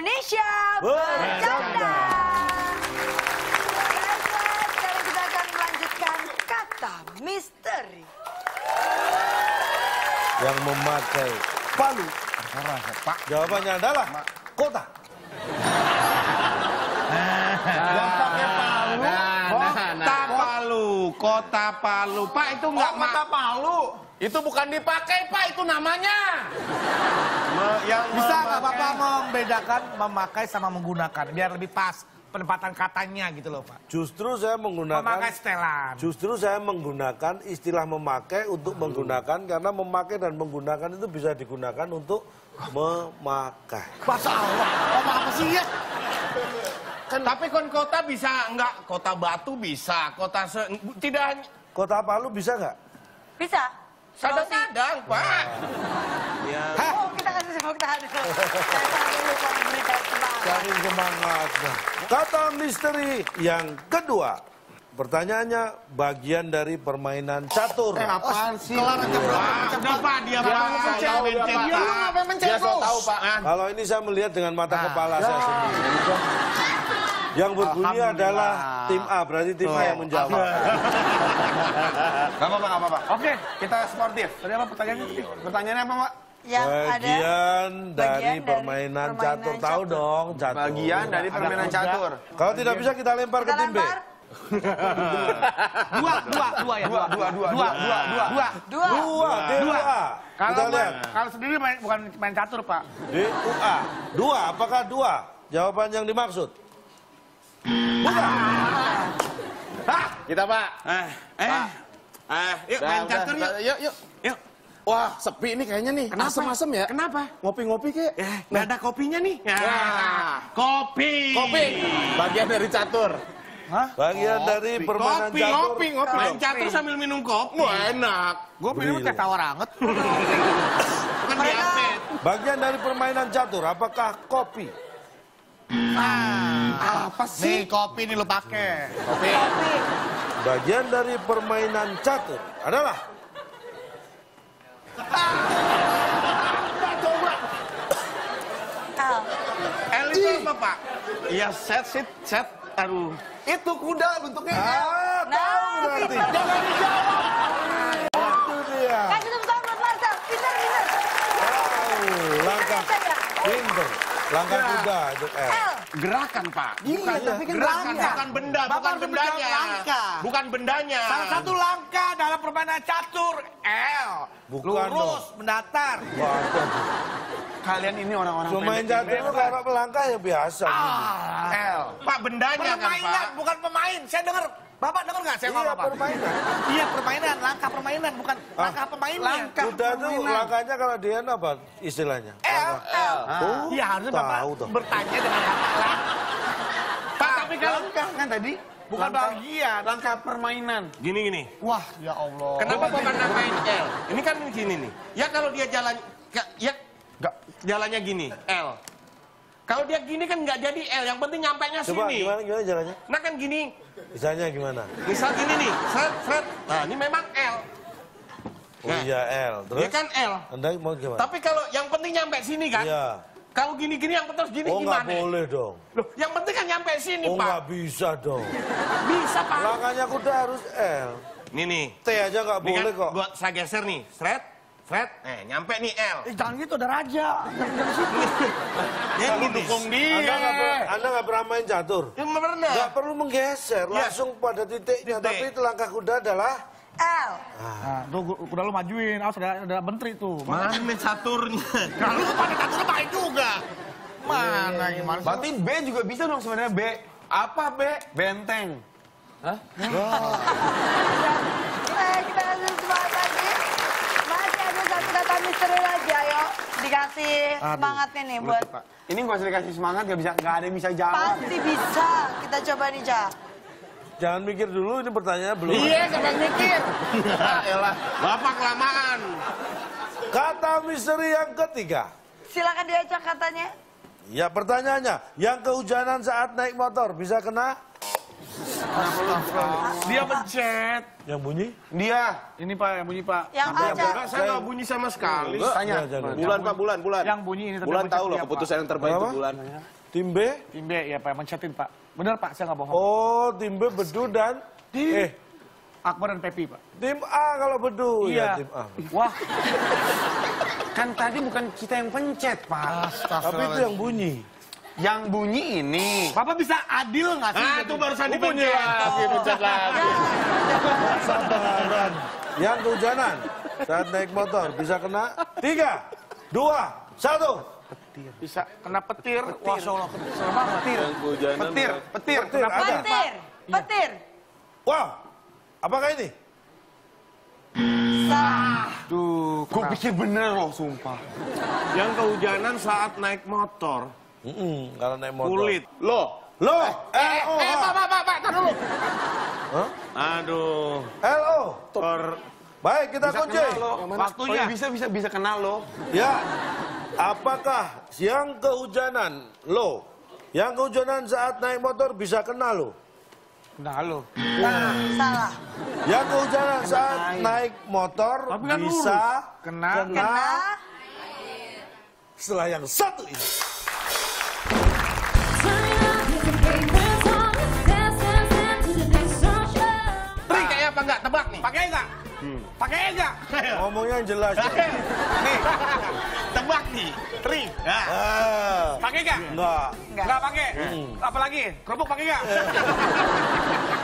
Indonesia bercanda. Sekarang kita akan melanjutkan kata misteri. Yang memakai palu. Pak. Jawabannya adalah kota. Yang pakai palu, kota Palu, kota Palu. Pak itu nggak kota Palu. Itu bukan dipakai Pak, itu namanya. Bisa nggak Bapak membedakan memakai sama menggunakan biar lebih pas penempatan katanya gitu loh Pak. Justru saya menggunakan Memakai setelan. Justru saya menggunakan istilah memakai untuk menggunakan karena memakai dan menggunakan itu bisa digunakan untuk memakai. Masa Allah, ngomong apa sih ya? Kan, tapi kan kota bisa nggak? Kota Batu bisa, kota se tidak Kota Palu bisa nggak? Bisa? kadang-kadang Pak. Oh, kita semangat. Cari semangatnya. Kata misteri yang kedua. Pertanyaannya bagian dari permainan catur. Apaan sih? Kelar aja Udah Pak, dia Pak. Dia lu ngapain mencet Dia so tahu Pak. Kalau ini saya melihat dengan mata kepala saya sendiri. Yang berbunyi adalah tim A, berarti tim A yang menjawab. Gak apa-apa, gak apa-apa. Oke, Kita sportif. tadi apa pertanyaannya? tadi? Pertanyaannya apa, Pak? Yang ada Bagian dari bagian dari permainan catur. Tahu dong, catur. Bagian dari permainan catur. Kalau tidak bisa kita lempar ke Kita tim B. Dua, dua, dua ya. Dua, dua, dua, dua, dua, dua. dua. Dua. Dua, D2A. Kita Kalau main, kalau sendiri main, bukan main catur Pak. D2A. Dua, apakah dua? Jawaban yang dimaksud. Kita, Pak. Eh, eh. Eh, yuk main catur yuk. Yuk, yuk. Wah, sepi nih kayaknya nih. Asem-asem ya. Kenapa? Ngopi-ngopi kek. Eh, nggak ada kopinya nih. Ya. Wah. Kopi. Kopi. Bagian dari catur. Bagian dari permainan Kopi, catur. kopi, ngopi. Main catur sambil minum kopi. Wah, enak. Gue minum teh tawar anget. Bukan. Bagian dari permainan catur, apakah kopi? Apa Nih kopi nih lo pakai. Kopi. Bagian dari permainan catur adalah Pak? Iya, set, set, set. Aduh. Itu kuda bentuknya. Ah, Nah, tahu berarti. Jangan dijawab. Itu dia. Kasih tepuk tangan buat Marcel. Pinter, pinter. Tahu, langkah pinter. Langkah kuda itu L. L. Gerakan, Pak. Iya, tapi kan Gerakan, langkah. bukan benda, Bapak bukan bendanya. langkah. Bukan bendanya. Salah satu langkah dalam permainan catur L. Bukan Lurus, mendatar. Waduh. Kalian ini orang-orang Pemain pendek. catur itu kalau melangkah ya biasa. L. Pak, bendanya kan, Permainan, Pak. bukan pemain. Saya dengar. Bapak dengar nggak saya Iya, ngomong apa? permainan. Iya permainan, langkah permainan bukan langkah pemainnya. Langkah. Kuda tuh permainan. langkahnya kalau dia apa istilahnya? L. Langkah. Oh, Iya harusnya bapak tahu toh. bertanya dengan kata langkah. Pak, tapi kalau Langkah kan tadi? Bukan Langkah- bagian. Langkah permainan. gini gini. Wah ya Allah. Kenapa Bapak namain L? Ini kan gini nih. Ya kalau dia jalan ya, ya Enggak. jalannya gini, L. Kalau dia gini kan nggak jadi L, yang penting nyampe nya Coba sini. gimana gimana jalannya? Nah kan gini, Misalnya gimana? misal gini nih, seret, seret. Nah ini memang L. Oh Nah. iya L. Terus? Dia kan L. Anda mau gimana? Tapi kalau yang penting nyampe sini kan? Iya. Kalau gini-gini yang terus gini Oh nggak gimana? boleh dong. Loh, yang penting kan nyampe sini, Oh Pak. nggak bisa dong. Bisa, Pak. Langkahnya kuda harus L. Nih nih. T aja nggak kan boleh kok. gua saya geser nih, seret, seret. Eh, nyampe nih L. Eh, jangan gitu ada raja. Ya lu dukung dia. Anda nggak per- Anda nggak pernah main catur? Ya, pernah. Nggak perlu menggeser, Iya. langsung pada titiknya. Titik. Tapi itu langkah kuda adalah L. Nah, tuh udah lu majuin, awas ada, ada menteri tuh. Mana caturnya? Kalau lu pada catur main juga. Mana gimana? Berarti B juga bisa dong sebenarnya B. Apa B? Benteng. Eh, kita kasih semangat lagi. Masih ada misteri lagi, ayo. Dikasih semangatnya nih buat Ini gak usah dikasih semangat, gak bisa, gak ada yang bisa jawab. pasti bisa. Kita coba nih, Ja. jangan mikir dulu ini pertanyaannya belum. Iya, sampai mikir. Elah, Bapak kelamaan. Kata misteri yang ketiga. Silakan diajak katanya. Ya pertanyaannya, yang kehujanan saat naik motor bisa kena? Dia mencet. Yang bunyi? Dia. Ini Pak, yang bunyi Pak. Yang aja. Enggak, saya nggak bunyi sama sekali. Tanya. Jangan. Bulan Pak, bulan, bulan. Yang bunyi ini Bulan tahu loh keputusan yang terbaik itu bulan. Tim B? Tim B ya Pak, yang mencetin Pak. Benar Pak, saya nggak bohong. Oh, tim B Bedu dan... Eh, Akbar dan Pepi Pak. tim A kalau Bedu. Iya. Ya, tim A. Wah, Kan tadi bukan kita yang pencet, Pak. Tapi itu yang bunyi. Yang bunyi ini. Bapak bisa adil nggak sih? Ah, itu barusan dipencet lagi, pencet lagi. Sabaran. Yang kehujanan saat naik motor bisa kena tiga, dua, satu. Bisa kena petir. Wah, Solo. Yang kehujanan. petir, petir. Petir ada. Petir. Petir. Wow, apakah ini? Salah. Tuh, gue pikir bener loh, sumpah. Yang kehujanan saat naik motor. Mm-mm, kalau naik motor. Kulit. Loh. Lo, Eh, L-O, eh, Pak, Pak, Pak, Pak, tar dulu. Hah? Aduh. L-O. Tor. Baik, kita Bisa kunci. kena lo. Waktunya. Oh, iya, bisa, bisa, bisa kena lo. Ya, apakah yang kehujanan lo, yang kehujanan saat naik motor bisa kena lo? Nah, lo. Salah. Salah. Yang kehujanan saat naik motor Tapi kan bisa Kena. kena Kena. setelah yang satu ini. Pakai nggak? Pakai nggak? Ngomongnya yang jelas. ya. Nih. Tebak nih. Tri. Nah. Ah, Pakai nggak? enggak. Enggak. Nggak pakai. Apalagi? Kerupuk pakai nggak?